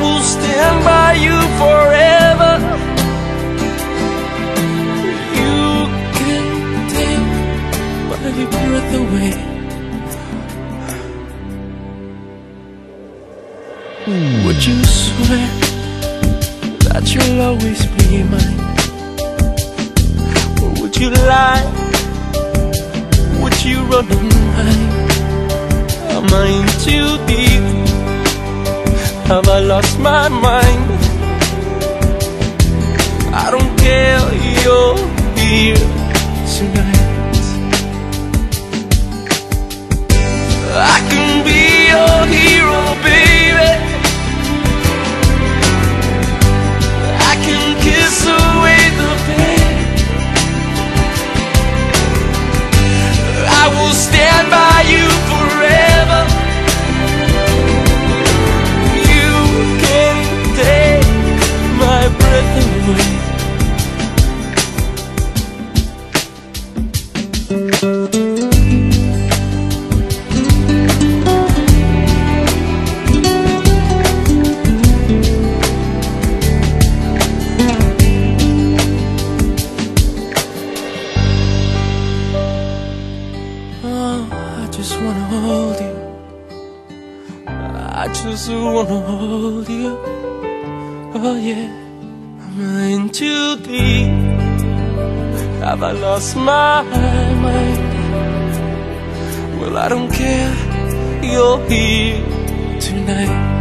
will stand by you forever. You can take my breath away. Would you swear that you'll always be mine? Or would you lie? Would you run hide? Am I in too deep? Have I lost my mind? I don't care, you're here tonight. I just wanna hold you. Oh yeah, I'm in too deep. Have I lost my mind? Well, I don't care. You're here tonight.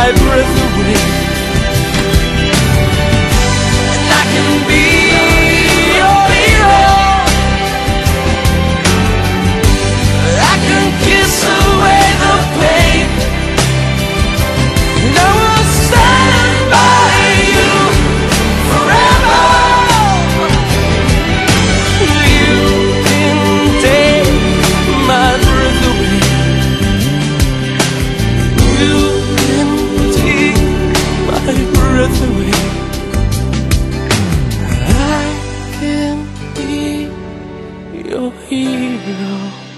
My breath hero.